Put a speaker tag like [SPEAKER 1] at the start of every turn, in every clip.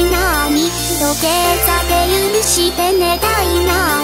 [SPEAKER 1] いなに土下座で許してねたいな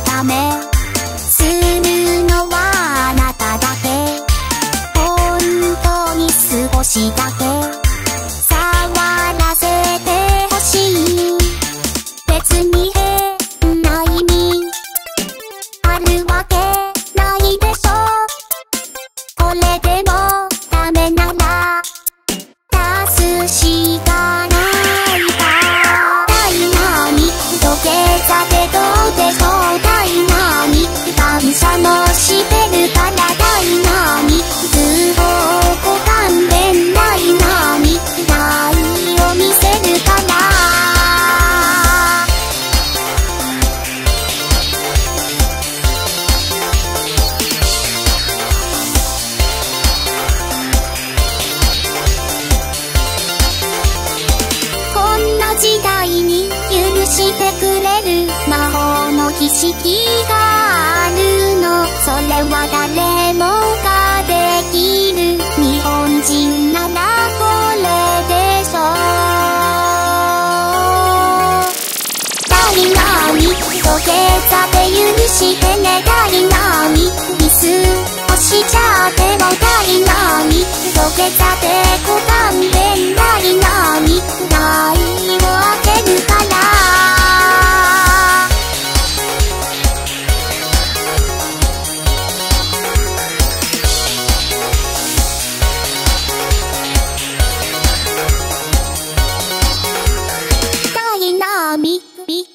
[SPEAKER 1] ためしてくれる魔法の儀式があるのそれは誰もができる日本人ならこれでしょ。ダなみミ土下座でにしてねダイナみミス押しちゃってもダイナミ土下座で Mommy, me,